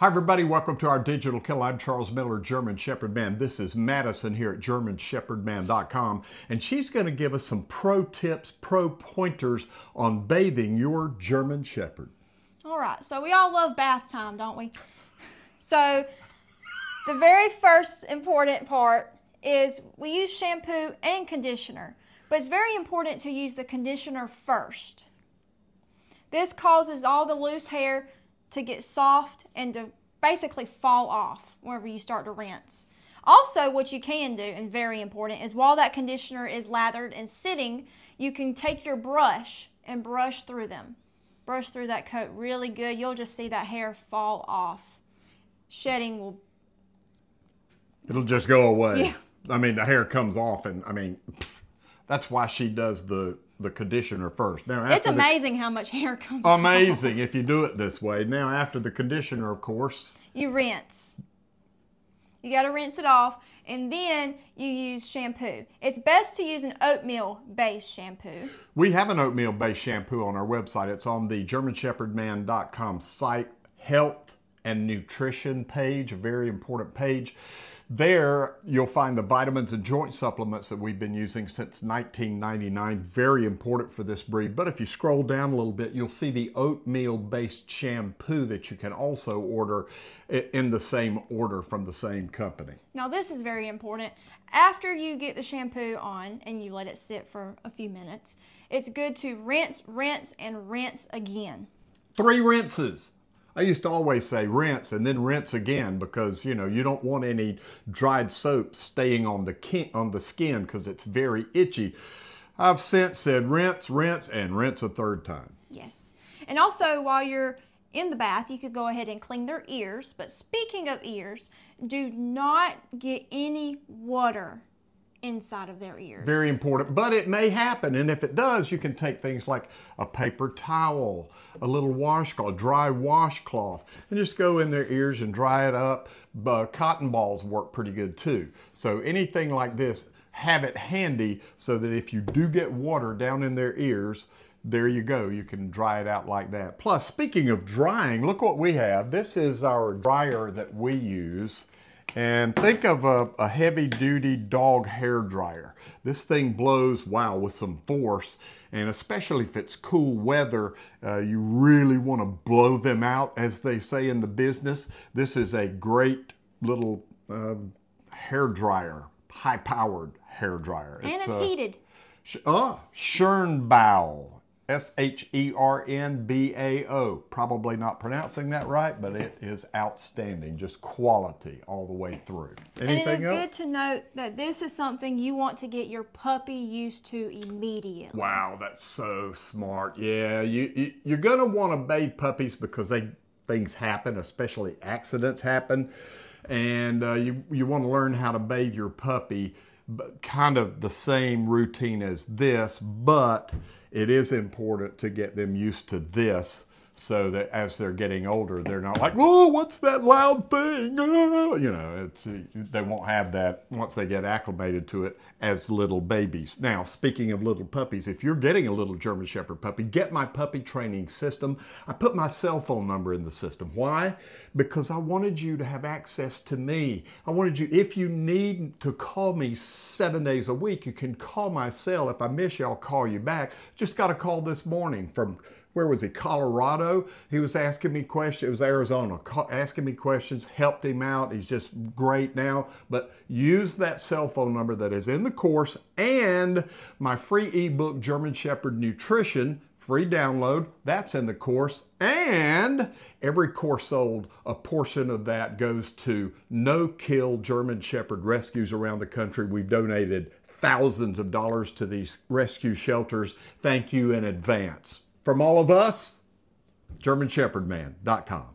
Hi, everybody. Welcome to our digital kill. I'm Charles Miller, German Shepherd Man. This is Madison here at GermanShepherdMan.com, and she's going to give us some pro tips, pro pointers on bathing your German Shepherd. All right. So we all love bath time, don't we? So the very first important part is we use shampoo and conditioner, but it's very important to use the conditioner first. This causes all the loose hair to get soft and to basically fall off whenever you start to rinse. Also, what you can do, and very important, is while that conditioner is lathered and sitting, you can take your brush and brush through them. Brush through that coat really good. You'll just see that hair fall off. Shedding will. It'll just go away. Yeah. I mean, the hair comes off, and I mean, that's why she does the the conditioner first. Now, It's after the- amazing how much hair comes off. amazing if you do it this way. Now, after the conditioner, of course, You rinse. You got to rinse it off, and then you use shampoo. It's best to use an oatmeal based shampoo. We have an oatmeal based shampoo on our website. It's on the GermanShepherdMan.com site, health and nutrition page, a very important page. There, you'll find the vitamins and joint supplements that we've been using since 1999. Very important for this breed. But if you scroll down a little bit, you'll see the oatmeal based shampoo that you can also order in the same order from the same company. Now, this is very important. After you get the shampoo on and you let it sit for a few minutes, it's good to rinse, rinse, and rinse again. three rinses. I used to always say rinse and then rinse again because you know you don't want any dried soap staying on the on the skin because it's very itchy. I've since said rinse, rinse, and rinse a third time. Yes. And also, while you're in the bath, you could go ahead and clean their ears. But speaking of ears, do not get any water inside of their ears. Very important, but it may happen, and if it does, you can take things like a paper towel, a little washcloth, dry washcloth, and just go in their ears and dry it up. But cotton balls work pretty good too. So anything like this, have it handy so that if you do get water down in their ears, there you go. You can dry it out like that. Plus, speaking of drying, look what we have. This is our dryer that we use. And think of a, a heavy duty dog hair dryer. This thing blows, wow, with some force. And especially if it's cool weather, uh, you really want to blow them out, as they say in the business. This is a great little um, hair dryer, high powered hair dryer. and it's uh, heated. Ah, Shernbao. S H E R N B A O. Probably not pronouncing that right, but it is outstanding. Just quality all the way through. And it is else? good to note that this is something you want to get your puppy used to immediately. Wow, that's so smart. Yeah, you, you you're gonna want to bathe puppies because they things happen, especially accidents happen, and uh, you you want to learn how to bathe your puppy, kind of the same routine as this, but it is important to get them used to this. So that as they're getting older, they're not like, "Oh, what's that loud thing?" Ah," You know, they won't have that once they get acclimated to it as little babies. Now, speaking of little puppies, if you're getting a little German Shepherd puppy, get my puppy training system. I put my cell phone number in the system. Why? Because I wanted you to have access to me. I wanted you, if you need to call me seven days a week, you can call my cell. If I miss you, I'll call you back. Just got a call this morning from where was he? Colorado. He was asking me questions. It was Arizona, asking me questions. Helped him out. He's just great now. But use that cell phone number that is in the course and my free ebook, German Shepherd Nutrition, free download. That's in the course. And every course sold, a portion of that goes to no kill German Shepherd rescues around the country. We've donated thousands of dollars to these rescue shelters. Thank you in advance. From all of us, GermanShepherdMan.com.